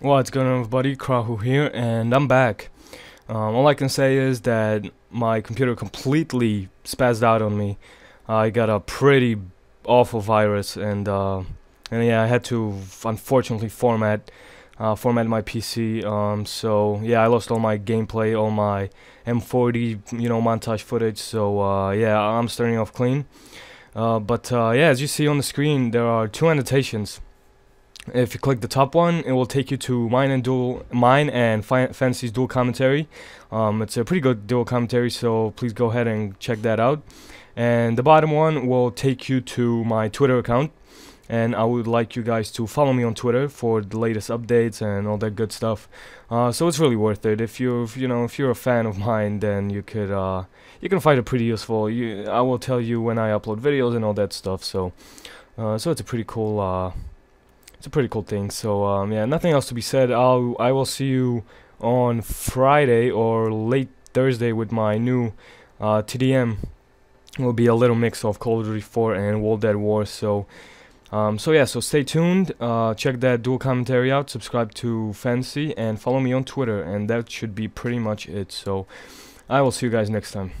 What's going on everybody, Krahu here, and I'm back. Um, all I can say is that my computer completely spazzed out on me. I got a pretty awful virus, and uh, and yeah, I had to unfortunately format uh, format my PC. Um, so yeah, I lost all my gameplay, all my M40, you know, montage footage. So uh, yeah, I'm starting off clean. Uh, but uh, yeah, as you see on the screen, there are two annotations. If you click the top one, it will take you to mine and dual mine and Fi Fantasy's dual commentary. Um, it's a pretty good dual commentary, so please go ahead and check that out. And the bottom one will take you to my Twitter account. And I would like you guys to follow me on Twitter for the latest updates and all that good stuff. Uh, so it's really worth it. If you're, you know, if you're a fan of mine, then you could, uh, you can find it pretty useful. You, I will tell you when I upload videos and all that stuff. So, uh, so it's a pretty cool. It's a pretty cool thing. So um, yeah, nothing else to be said. I'll I will see you on Friday or late Thursday with my new uh, TDM. It will be a little mix of Call of Duty 4 and World at War. So um, so yeah, so stay tuned. Uh, check that dual commentary out. Subscribe to Fantasy, and follow me on Twitter. And that should be pretty much it. So I will see you guys next time.